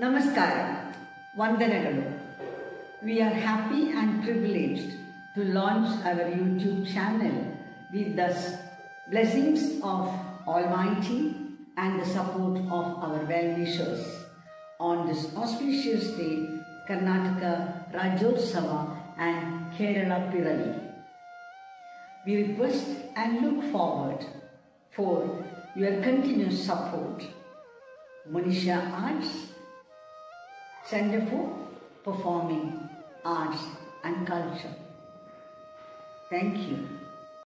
Namaskaram, Vandanagalu. We are happy and privileged to launch our YouTube channel with the blessings of Almighty and the support of our well-wishers. On this auspicious day, Karnataka Rajotsava and Kerala Piravi. We request and look forward for your continuous support. Monisha Arts Center for Performing Arts and Culture. Thank you.